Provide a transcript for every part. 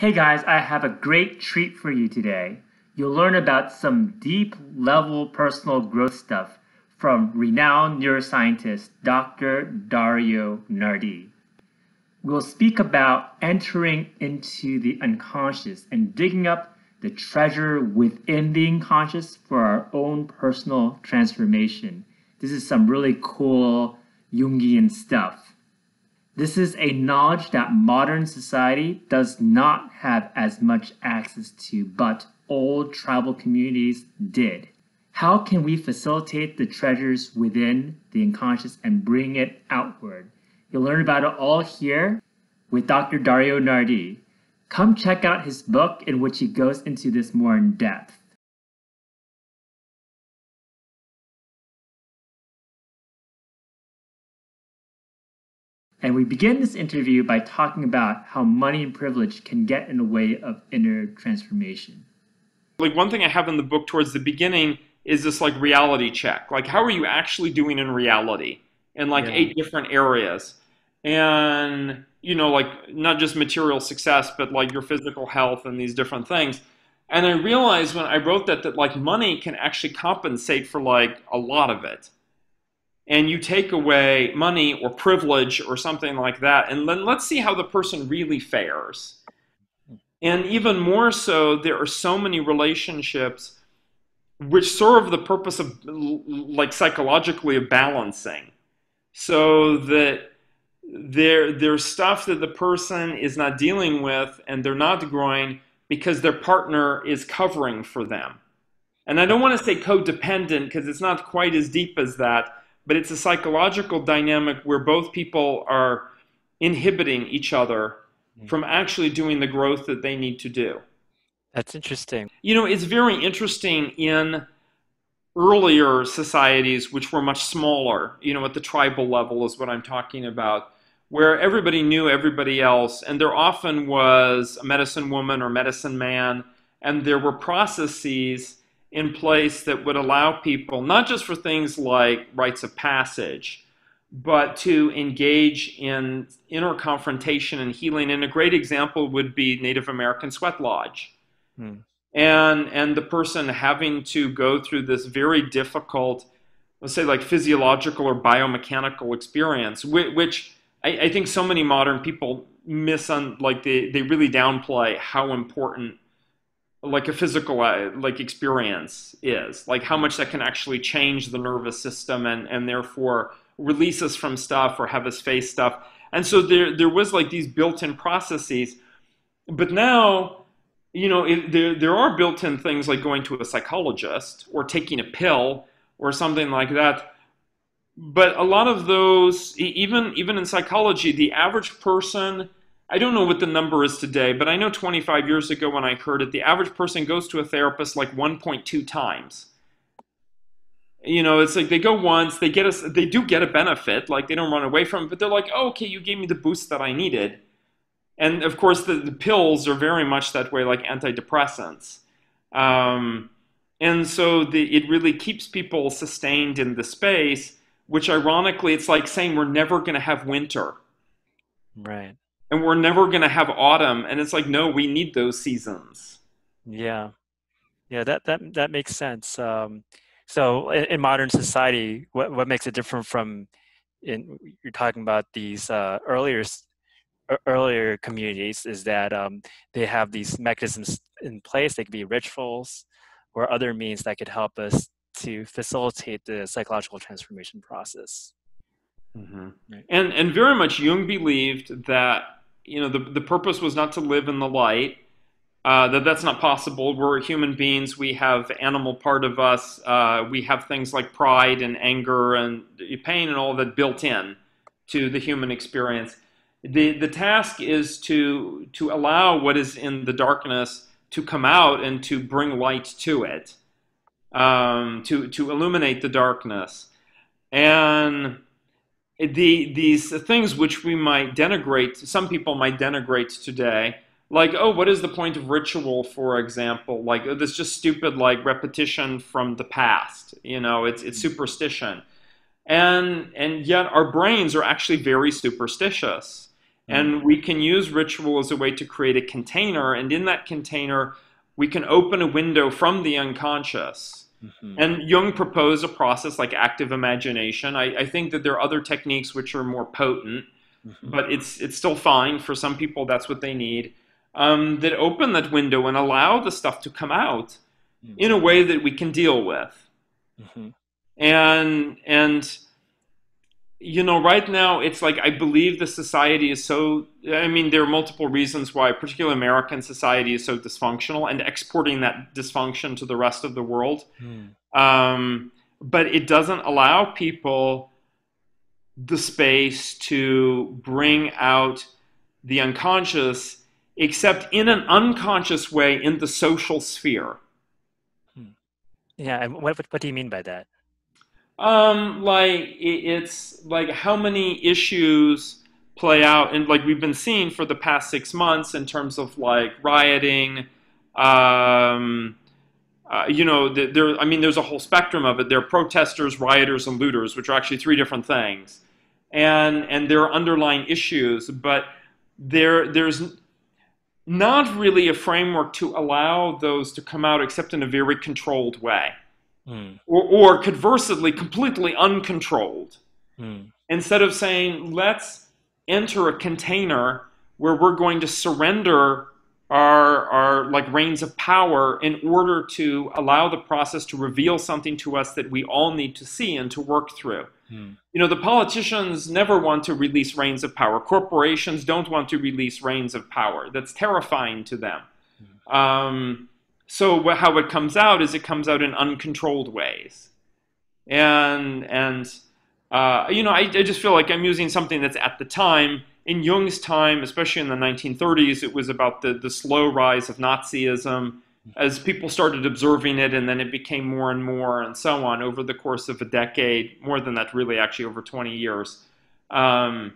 Hey guys, I have a great treat for you today. You'll learn about some deep level personal growth stuff from renowned neuroscientist Dr. Dario Nardi. We'll speak about entering into the unconscious and digging up the treasure within the unconscious for our own personal transformation. This is some really cool Jungian stuff. This is a knowledge that modern society does not have as much access to, but old tribal communities did. How can we facilitate the treasures within the unconscious and bring it outward? You'll learn about it all here with Dr. Dario Nardi. Come check out his book in which he goes into this more in depth. And we begin this interview by talking about how money and privilege can get in the way of inner transformation. Like one thing I have in the book towards the beginning is this like reality check. Like how are you actually doing in reality in like yeah. eight different areas? And you know, like not just material success, but like your physical health and these different things. And I realized when I wrote that that like money can actually compensate for like a lot of it and you take away money or privilege or something like that, and then let's see how the person really fares. And even more so, there are so many relationships which serve the purpose of, like psychologically, of balancing. So that there, there's stuff that the person is not dealing with and they're not growing because their partner is covering for them. And I don't want to say codependent because it's not quite as deep as that, but it's a psychological dynamic where both people are inhibiting each other mm-hmm. from actually doing the growth that they need to do. That's interesting. You know, it's very interesting in earlier societies, which were much smaller, you know, at the tribal level is what I'm talking about, where everybody knew everybody else, and there often was a medicine woman or medicine man, and there were processes in place that would allow people, not just for things like rites of passage, but to engage in inner confrontation and healing. And a great example would be Native American Sweat Lodge. Hmm. And, and the person having to go through this very difficult, let's say, like physiological or biomechanical experience, which, which I, I, think so many modern people miss on, like they, they really downplay how important like a physical uh, like experience is like how much that can actually change the nervous system and and therefore release us from stuff or have us face stuff. And so there there was like these built-in processes but now you know it, there there are built-in things like going to a psychologist or taking a pill or something like that. But a lot of those even even in psychology the average person I don't know what the number is today, but I know 25 years ago when I heard it, the average person goes to a therapist like 1.2 times. You know, it's like they go once, they get us, they do get a benefit, like they don't run away from it, but they're like, oh, okay, you gave me the boost that I needed. And of course, the, the pills are very much that way, like antidepressants. Um, and so the, it really keeps people sustained in the space, which ironically, it's like saying we're never going to have winter. Right and we're never going to have autumn. And it's like no we need those seasons. Yeah. Yeah that that that makes sense. Um, so in, in, modern society what what makes it different from in you're talking about these uh, earlier earlier communities is that um, they have these mechanisms in place. They could be rituals or other means that could help us to facilitate the psychological transformation process. Mm-hmm. right. and and very much jung believed that you know, the, the purpose was not to live in the light. Uh, that that's not possible. We're human beings. We have animal part of us. Uh, we have things like pride and anger and pain and all that built in to the human experience. The the task is to to allow what is in the darkness to come out and to bring light to it, um, to to illuminate the darkness, and the these things which we might denigrate, some people might denigrate today, like oh, what is the point of ritual, for example? Like oh, this just stupid like repetition from the past. You know, it's it's superstition, and and yet our brains are actually very superstitious. Hmm. And we can use ritual as a way to create a container. And in that container, we can open a window from the unconscious. Mm-hmm. And Jung proposed a process like active imagination. I, I, think that there are other techniques which are more potent, mm-hmm. but it's it's still fine for some people. That's what they need. Um, that open that window and allow the stuff to come out mm-hmm. in a way that we can deal with. Mm-hmm. And and you know, right now it's like I believe the society is so. I mean, there are multiple reasons why, particularly American society, is so dysfunctional, and exporting that dysfunction to the rest of the world. Mm. Um, but it doesn't allow people the space to bring out the unconscious, except in an unconscious way in the social sphere. Hmm. Yeah, what, what do you mean by that? Um, like it's like how many issues play out, and like we've been seeing for the past six months in terms of like rioting. Um, uh, you know, there. I mean, there's a whole spectrum of it. There are protesters, rioters, and looters, which are actually three different things, and and there are underlying issues, but there there's not really a framework to allow those to come out except in a very controlled way. Mm. Or, or conversely, completely uncontrolled. Mm. Instead of saying, let's enter a container where we're going to surrender our, our like reins of power in order to allow the process to reveal something to us that we all need to see and to work through. Mm. You know, the politicians never want to release reins of power. Corporations don't want to release reins of power. That's terrifying to them. Mm. Um, so how it comes out is it comes out in uncontrolled ways. And and uh, you know I, I, just feel like i'm using something that's at the time. In jung's time especially in the 1930s it was about the, the slow rise of nazism as people started observing it and then it became more and more and so on over the course of a decade more than that really actually over 20 years. Um,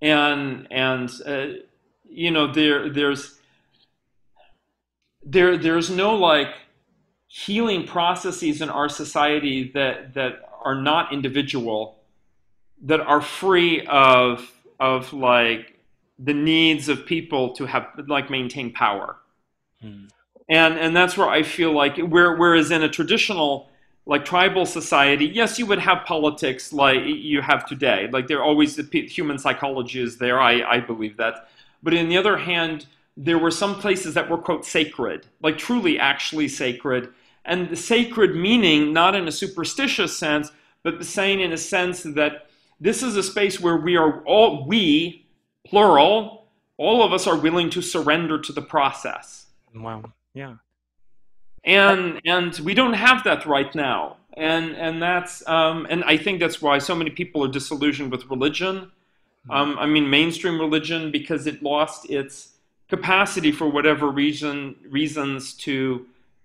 and and uh, you know there there's there there's no like healing processes in our society that that are not individual that are free of of like the needs of people to have like maintain power. Hmm. and and that's where i feel like where, whereas in a traditional like tribal society yes you would have politics like you have today. Like there always the human psychology is there. I i believe that. But in the other hand there were some places that were, quote, sacred, like truly actually sacred. And the sacred meaning, not in a superstitious sense, but saying in a sense that this is a space where we are all, we, plural, all of us are willing to surrender to the process. Wow. Yeah. And and we don't have that right now. And and that's um, and I think that's why so many people are disillusioned with religion. Hmm. Um, I mean mainstream religion because it lost its capacity for whatever reason reasons to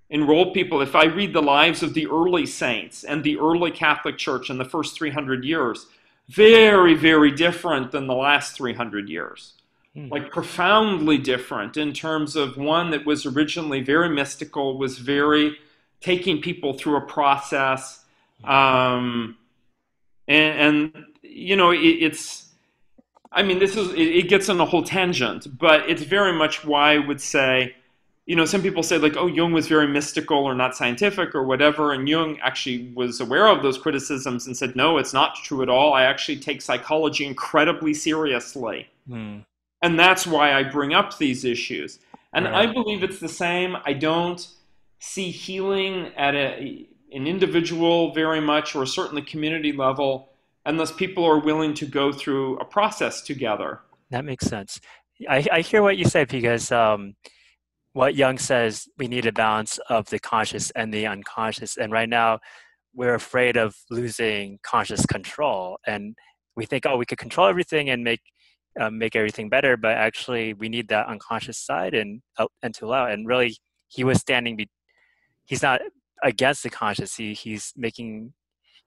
enroll people. If I read the lives of the early saints and the early Catholic Church in the first 300 years, very, very different than the last 300 years. Hmm. Like profoundly different in terms of one that was originally very mystical, was very taking people through a process. Um, and, and, you know, it, it's I mean, this is it, gets on a whole tangent, but it's very much why I would say, you know, some people say like, oh, Jung was very mystical or not scientific or whatever, and Jung actually was aware of those criticisms and said, no, it's not true at all. I actually take psychology incredibly seriously, mm. and that's why I bring up these issues. And. I believe it's the same. I don't see healing at a, an individual very much, or certainly community level unless people are willing to go through a process together. That makes sense. I, I hear what you say because um, what Jung says, we need a balance of the conscious and the unconscious. And right now, we're afraid of losing conscious control. And we think, oh, we could control everything and make uh, make everything better, but actually, we need that unconscious side and uh, and to allow. And really, he was standing. Be- he's not against the conscious. He he's making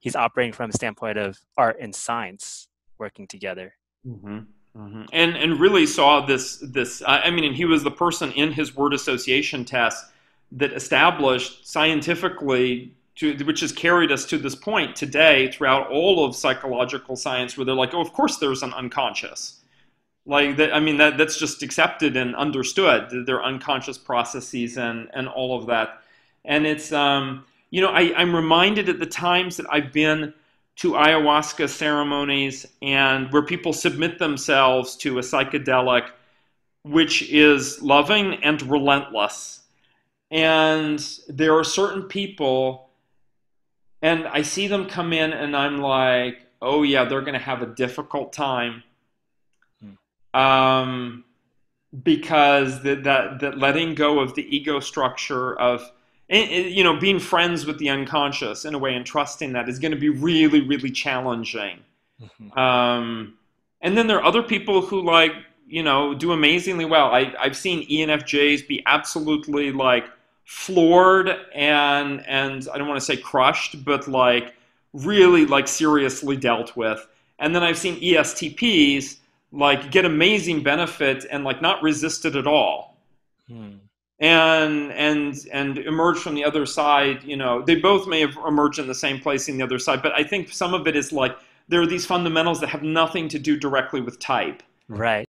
he's operating from a standpoint of art and science working together. Mm-hmm. Mm-hmm. And and really saw this this. I mean, and he was the person in his word association test that established scientifically to, which has carried us to this point today throughout all of psychological science where they're like, oh, of course there's an unconscious. like that, I mean that that's just accepted and understood. Their unconscious processes and and all of that, and it's um, you know I, I'm reminded at the times that I've been to ayahuasca ceremonies and where people submit themselves to a psychedelic which is loving and relentless. And there are certain people, and I see them come in, and I'm like, oh, yeah, they're going to have a difficult time. Hmm. Um, because that, that, that letting go of the ego structure of, you know, being friends with the unconscious in a way and trusting that is going to be really, really challenging. Mm-hmm. Um, and then there are other people who like you know, do amazingly well. I, I've seen ENFJs be absolutely like floored and and I don't want to say crushed, but like really like seriously dealt with. And then I've seen ESTPs like get amazing benefit and like not resisted at all. Hmm. And and and emerge from the other side, you know, they both may have emerged in the same place in the other side, but I think some of it is like there are these fundamentals that have nothing to do directly with type. Right.